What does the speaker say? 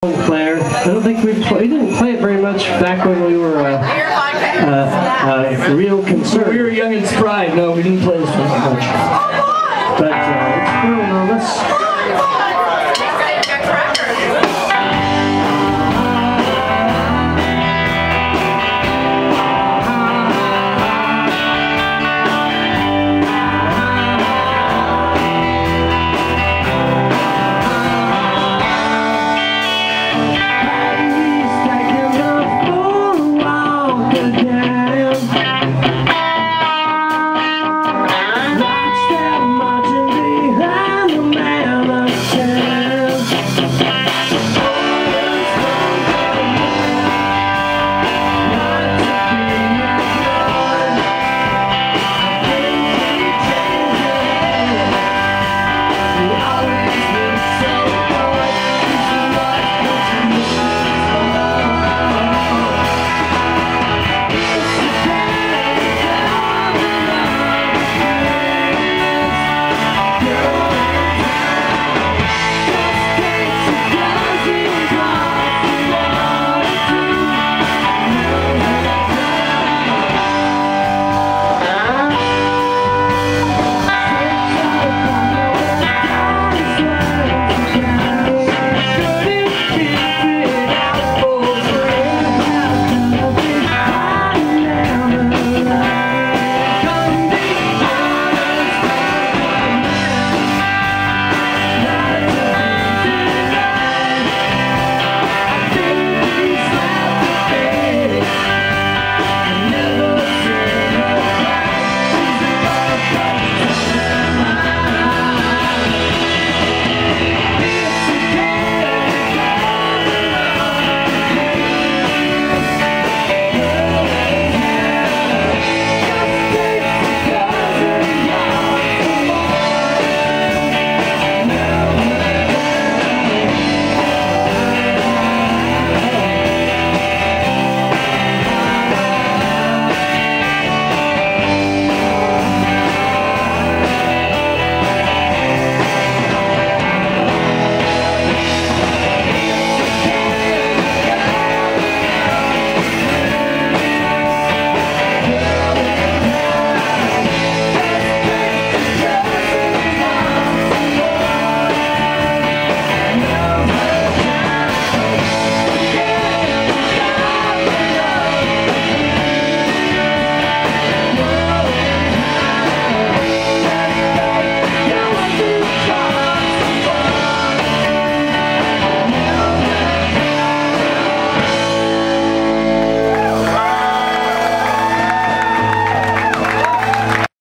Player, I don't think we play, we didn't play it very much back when we were uh, uh, uh, real concerned. We were young and spry. No, we didn't play this one much. But uh, it's, well, no, let's